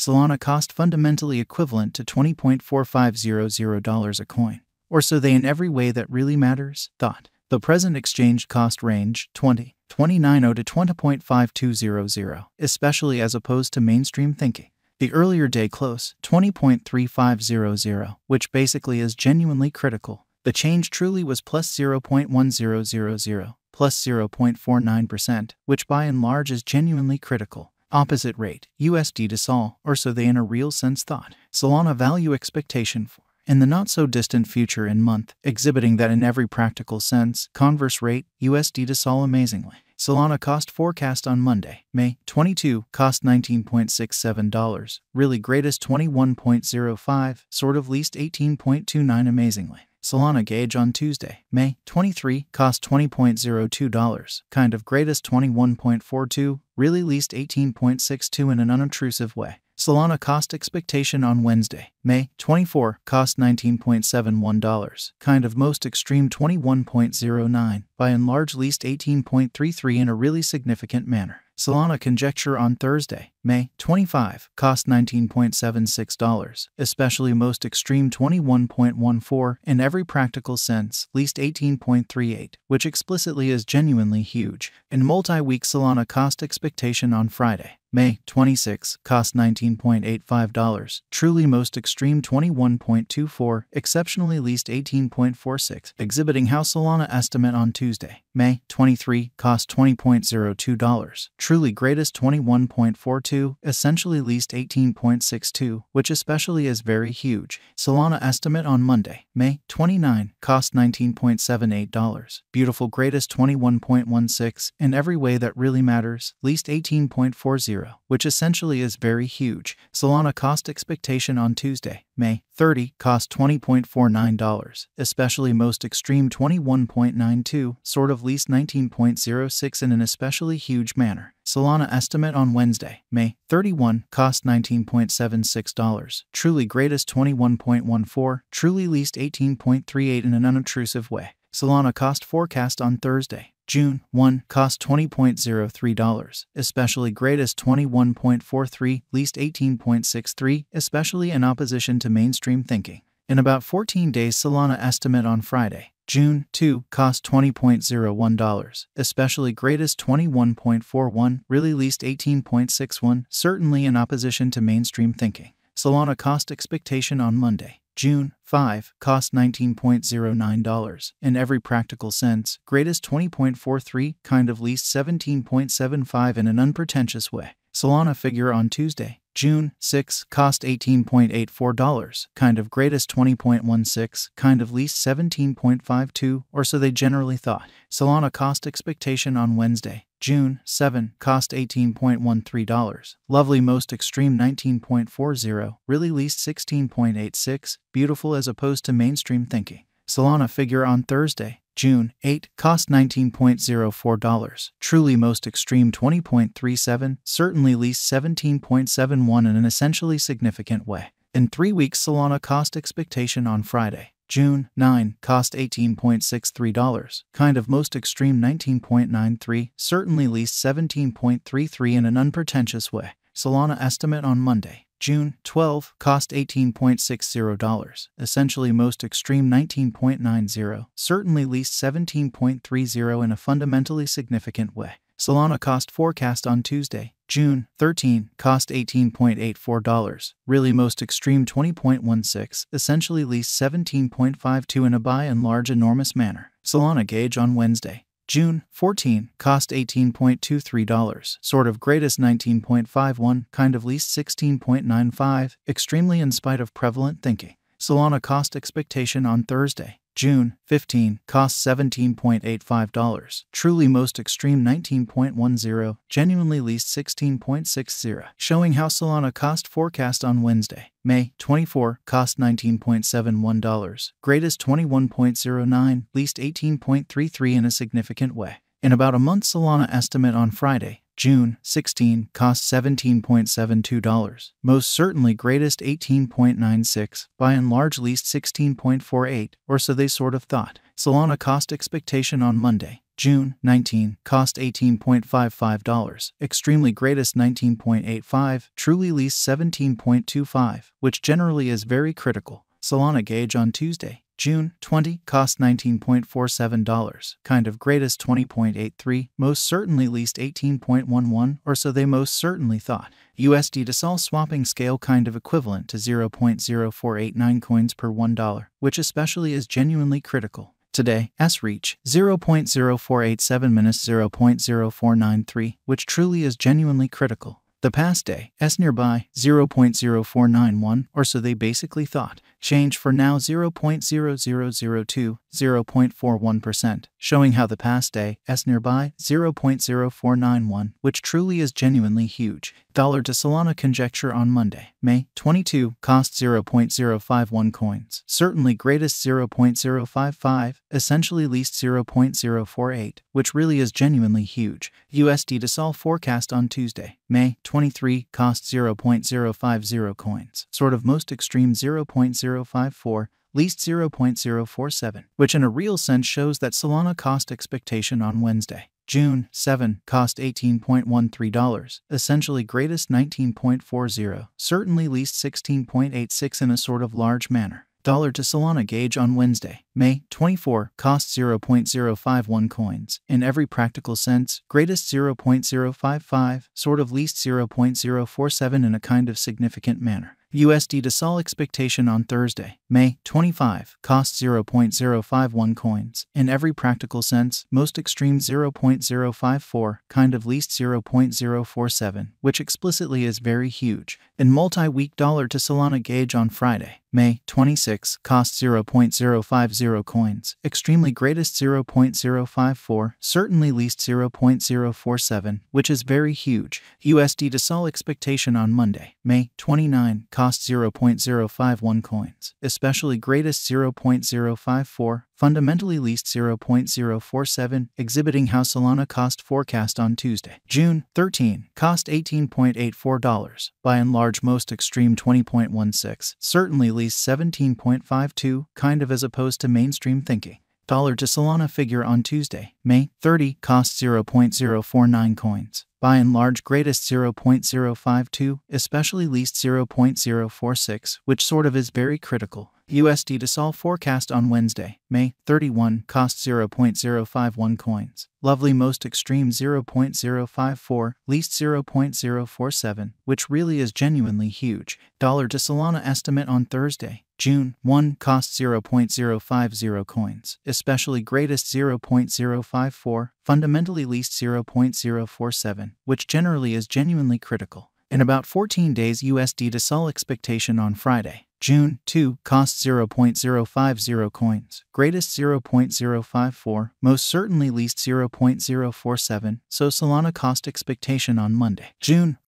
Solana cost fundamentally equivalent to $20.4500 a coin. Or so they in every way that really matters, thought. The present exchange cost range 20, 29.0 to 20.5200, especially as opposed to mainstream thinking. The earlier day close, 20.3500, which basically is genuinely critical. The change truly was plus 0.1000, plus 0.49%, which by and large is genuinely critical. Opposite rate, USD to SOL, or so they in a real sense thought. Solana value expectation for in the not so distant future in month, exhibiting that in every practical sense, converse rate, USD to SOL amazingly. Solana cost forecast on Monday, May 22, cost $19.67, really greatest 21.05, sort of least 18.29 amazingly. Solana gauge on Tuesday, May 23, cost $20.02, kind of greatest 21.42, really least 18.62 in an unobtrusive way. Solana cost expectation on Wednesday, May 24, cost $19.71, kind of most extreme 21.09, by and large least 18.33 in a really significant manner. Solana conjecture on Thursday, May 25, cost $19.76, especially most extreme 21.14 in every practical sense, least 18.38, which explicitly is genuinely huge. In multi-week Solana cost expectation on Friday, May 26, cost $19.85, truly most extreme 21.24, exceptionally least 18.46, exhibiting how Solana estimate on Tuesday, May 23, cost $20.02, truly greatest 21.42, essentially least 18.62, which especially is very huge. Solana estimate on Monday, May 29, cost $19.78, beautiful greatest 21.16, in every way that really matters, least 18.40, which essentially is very huge. Solana cost expectation on Tuesday, May 30, cost $20.49, especially most extreme 21.92, sort of least 19.06 in an especially huge manner. Solana estimate on Wednesday, May 31, cost $19.76, truly greatest 21.14, truly least 18.38 in an unobtrusive way. Solana cost forecast on Thursday, June 1 cost $20.03, especially greatest 21.43, least 18.63, especially in opposition to mainstream thinking. In about 14 days, Solana estimate on Friday, June 2 cost $20.01, especially greatest 21.41, really least 18.61, certainly in opposition to mainstream thinking. Solana cost expectation on Monday, June 5 cost $19.09 in every practical sense, greatest 20.43, kind of least 17.75 in an unpretentious way. Solana figure on Tuesday, June 6 cost $18.84, kind of greatest 20.16, kind of least 17.52, or so they generally thought. Solana cost expectation on Wednesday, June 7 cost $18.13, lovely most extreme 19.40, really least 16.86, beautiful as opposed to mainstream thinking. Solana figure on Thursday, June 8 cost $19.04, truly most extreme 20.37, certainly least 17.71 in an essentially significant way. In three weeks, Solana cost expectation on Friday, June 9 cost $18.63, kind of most extreme 19.93, certainly least 17.33 in an unpretentious way. Solana estimate on Monday, June 12 cost $18.60, essentially most extreme 19.90, certainly least 17.30 in a fundamentally significant way. Solana cost forecast on Tuesday, June 13 cost $18.84, really most extreme 20.16, essentially least 17.52 in a by and large enormous manner. Solana gauge on Wednesday, June 14 cost $18.23, sort of greatest 19.51, kind of least 16.95, extremely in spite of prevalent thinking. Solana cost expectation on Thursday, June 15 cost $17.85, truly most extreme 19.10, genuinely least 16.60, showing how Solana cost forecast on Wednesday, May 24 cost $19.71, greatest 21.09, least 18.33 in a significant way. In about a month Solana estimate on Friday, June 16 cost $17.72, most certainly greatest 18.96, by and large least 16.48, or so they sort of thought. Solana cost expectation on Monday, June 19, cost $18.55, extremely greatest 19.85, truly least 17.25, which generally is very critical. Solana gauge on Tuesday, June 20 cost $19.47, kind of greatest 20.83, most certainly least 18.11, or so they most certainly thought. USD to SOL swapping scale kind of equivalent to 0.0489 coins per $1, which especially is genuinely critical. Today, S reach 0.0487 minus 0.0493, which truly is genuinely critical. The past day, S nearby 0.0491, or so they basically thought. Change for now 0.0002, 0.41%, showing how the past day, S nearby 0.0491, which truly is genuinely huge. Dollar to Solana conjecture on Monday, May 22, cost 0.051 coins, certainly greatest 0.055, essentially least 0.048, which really is genuinely huge. USD to SOL forecast on Tuesday, May 23, cost 0.050 coins, sort of most extreme 0.054, least 0.047, which in a real sense shows that Solana cost expectation on Wednesday. June 7 cost $18.13, essentially greatest 19.40, certainly least 16.86 in a sort of large manner. Dollar to Solana gauge on Wednesday, May 24, cost 0.051 coins. In every practical sense, greatest 0.055, sort of least 0.047 in a kind of significant manner. USD to SOL expectation on Thursday, May 25, cost 0.051 coins. In every practical sense, most extreme 0.054, kind of least 0.047, which explicitly is very huge. In multi-week dollar to Solana gauge on Friday, May 26, cost 0.050 coins. Extremely greatest 0.054, certainly least 0.047, which is very huge. USD to SOL expectation on Monday, May 29, cost 0.051 coins. Especially greatest 0.054, fundamentally least 0.047, exhibiting how Solana cost forecast on Tuesday. June 13, cost $18.84, by and large most extreme 20.16, certainly least 17.52, kind of as opposed to mainstream thinking. Dollar to Solana figure on Tuesday, May 30, cost 0.049 coins. By and large greatest 0.052, especially least 0.046, which sort of is very critical. USD to SOL forecast on Wednesday, May 31, cost 0.051 coins. Lovely most extreme 0.054, least 0.047, which really is genuinely huge. Dollar to Solana estimate on Thursday, June 1 cost 0.050 coins, especially greatest 0.054, fundamentally least 0.047, which generally is genuinely critical. In about 14 days USD to SOL expectation on Friday, June 2 cost 0.050 coins, greatest 0.054, most certainly least 0.047, so Solana cost expectation on Monday, June